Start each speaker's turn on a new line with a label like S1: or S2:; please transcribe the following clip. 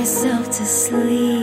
S1: myself to sleep,